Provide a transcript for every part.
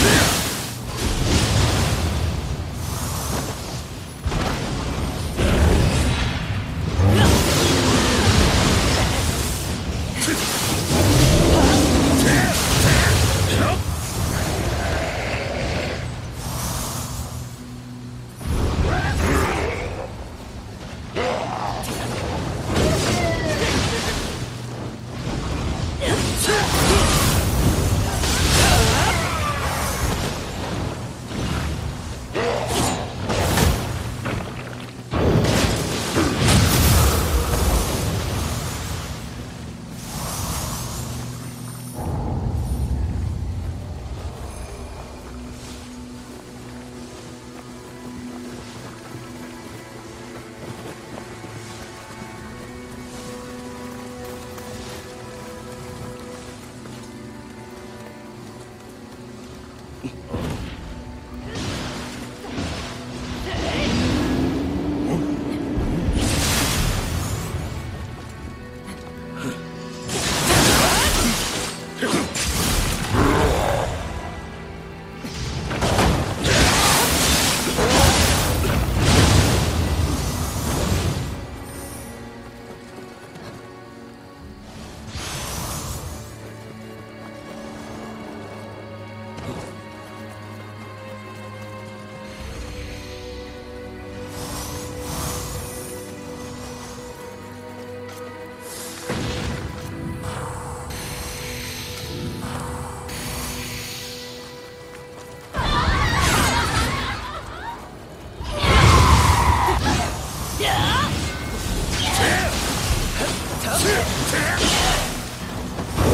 Yeah. Oh.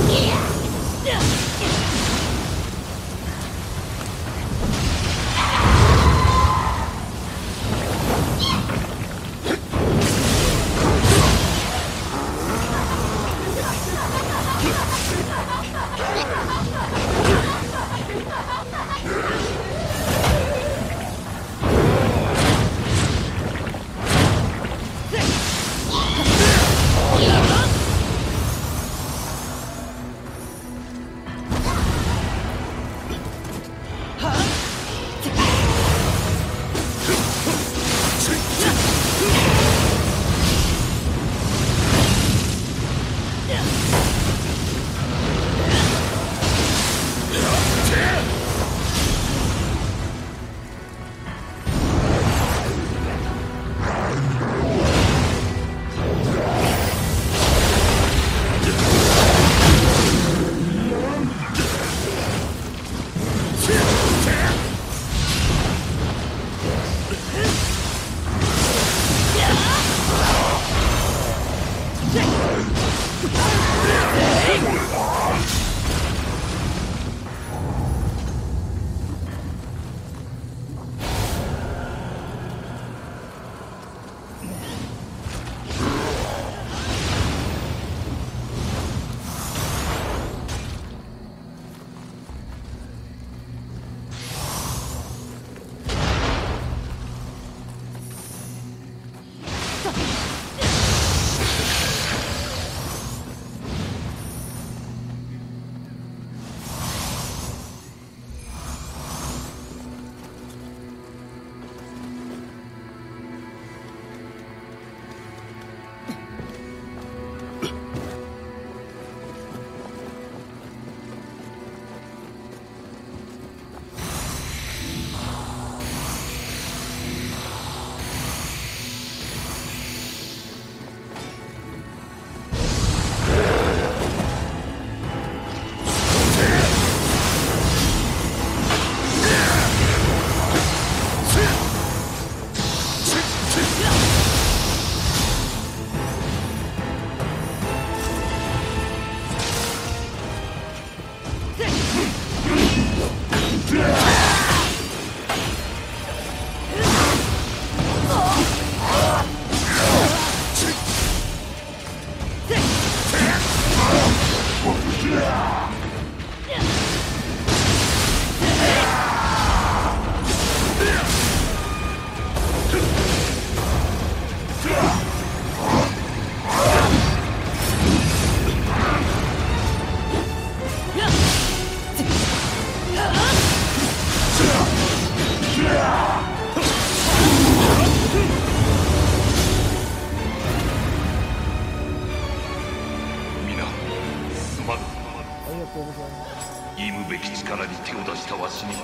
皆べき力に手を出したわしに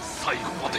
最後まで